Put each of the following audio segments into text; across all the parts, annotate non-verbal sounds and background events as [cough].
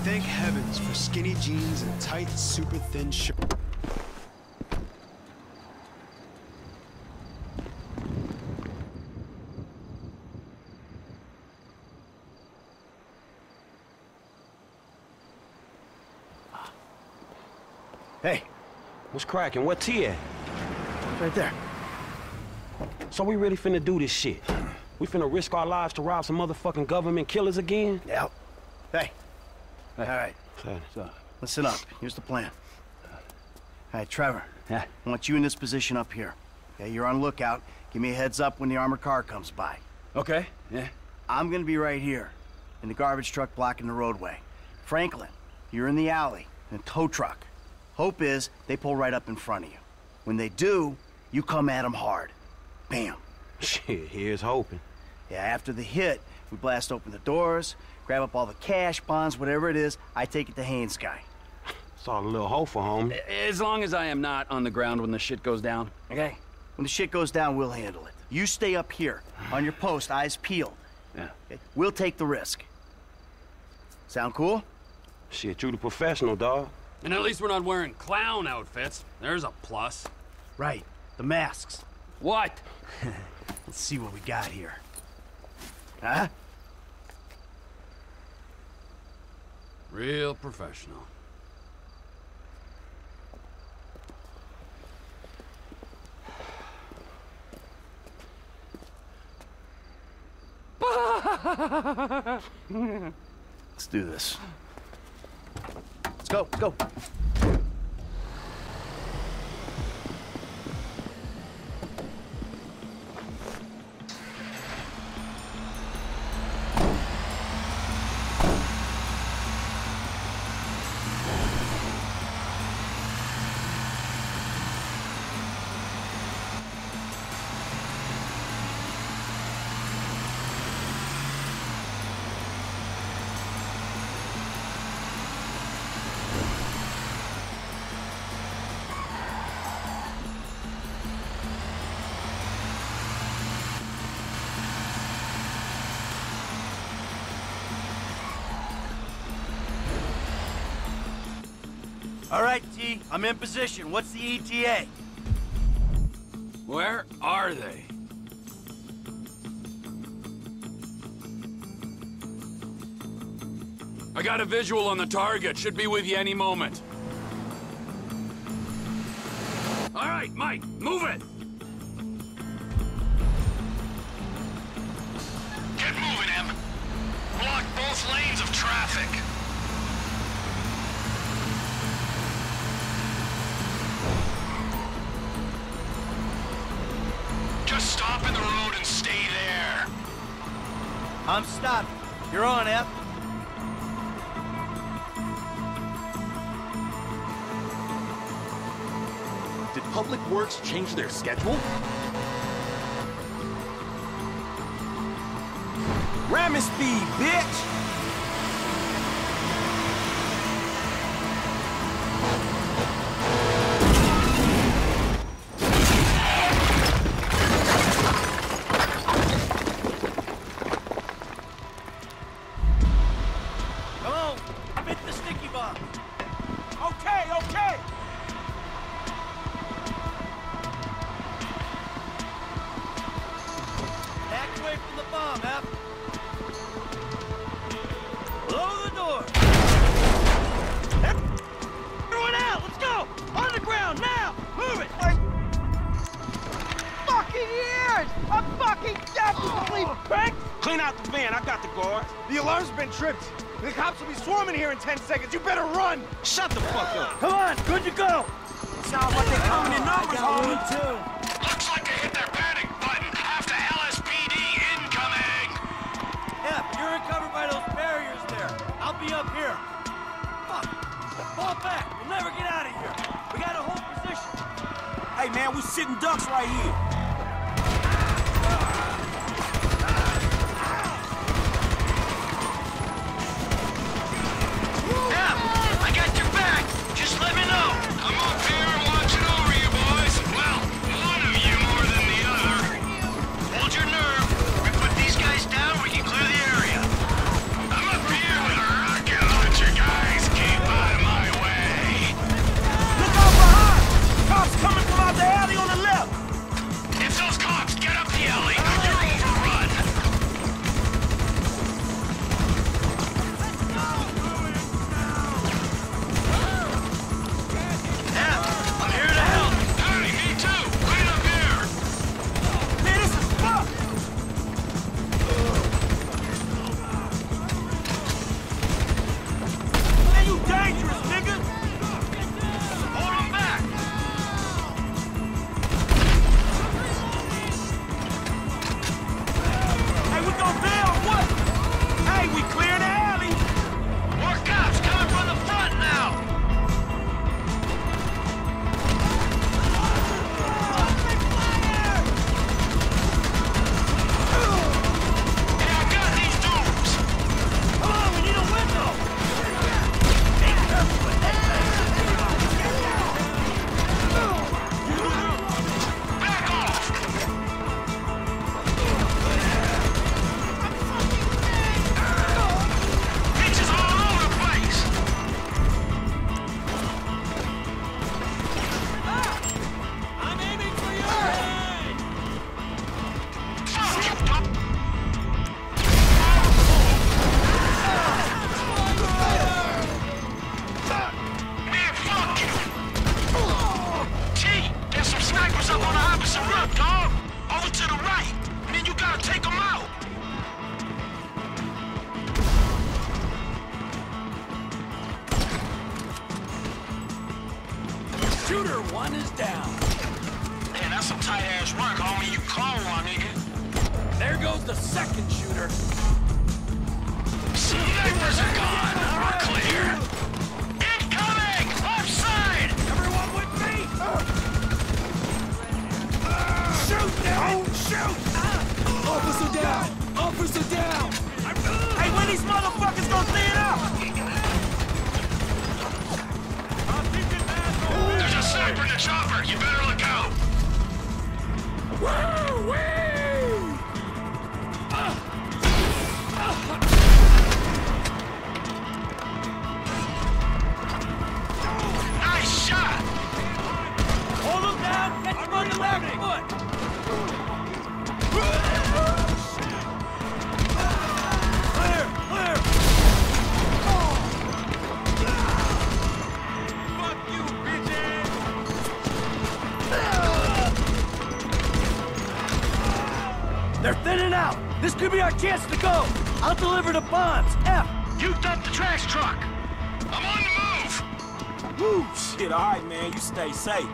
thank heavens for skinny jeans and tight, super thin shirts. Hey, What's cracking? What T at? right there. So we really finna do this shit? We finna risk our lives to rob some motherfucking government killers again? Yep. Hey. All right, so listen up. Here's the plan. All right, Trevor. Yeah. I want you in this position up here. Okay, you're on lookout. Give me a heads up when the armored car comes by. Okay, yeah. I'm gonna be right here, in the garbage truck blocking the roadway. Franklin, you're in the alley, in a tow truck. Hope is they pull right up in front of you. When they do, you come at them hard. Bam. [laughs] Shit, here's hoping. Yeah, after the hit, we blast open the doors, grab up all the cash, bonds, whatever it is. I take it to Haines guy. Saw a little hopeful, homie. As long as I am not on the ground when the shit goes down. Okay? When the shit goes down, we'll handle it. You stay up here, on your post, eyes peeled. Yeah. Okay? We'll take the risk. Sound cool? Shit, you the professional, dog. And at least we're not wearing clown outfits. There's a plus. Right. The masks. What? [laughs] Let's see what we got here. Huh? Real professional. [laughs] Let's do this. Let's go, let's go. All right, T, I'm in position. What's the ETA? Where are they? I got a visual on the target. Should be with you any moment. All right, Mike, move it! Get moving, Em. Block both lanes of traffic. I'm stopped. You're on, F. Did Public Works change their schedule? Ramming speed, bitch! The van, the guards. The alarm's been tripped. The cops will be swarming here in 10 seconds. You better run! Shut the fuck up! Come on, good to go! Sounds like they're coming in numbers, homie. too. Looks like they hit their panic button. Half the LSPD incoming. F, you're covered by those barriers there. I'll be up here. Fuck! Fall back! We'll never get out of here. We gotta hold position. Hey, man, we sitting ducks right here. Tight-ass work, homie. You clone, my nigga. There goes the second shooter. Snipers are gone. We're clear. Incoming! Left side! Everyone with me! Shoot down! Oh, shoot! Officer down! Officer down! Hey, when these motherfuckers gonna clear it up? Sniper in the chopper. You better look out. Nice shot! Hold them down! Catch them on your left foot! This could be our chance to go. I'll deliver the bombs. F. You dump the trash truck. I'm on the move. Woo! Shit, alright, man. You stay safe.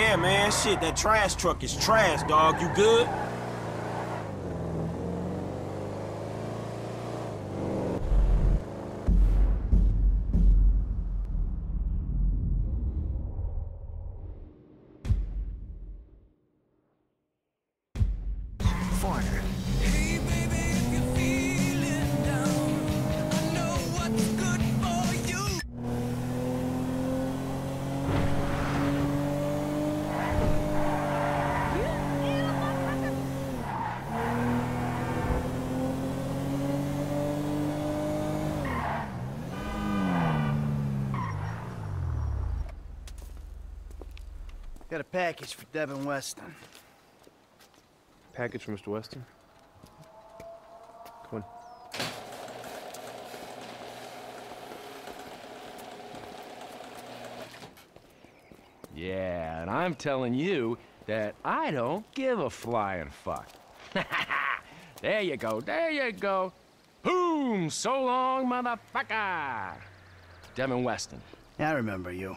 Yeah, man, shit, that trash truck is trash, dog. You good? Got a package for Devin Weston. Package for Mr. Weston. Come on. Yeah, and I'm telling you that I don't give a flying fuck. [laughs] there you go, there you go. Boom! So long, motherfucker! Devin Weston. I remember you.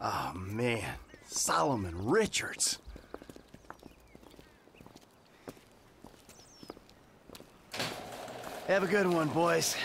Oh, man. Solomon Richards. Have a good one, boys.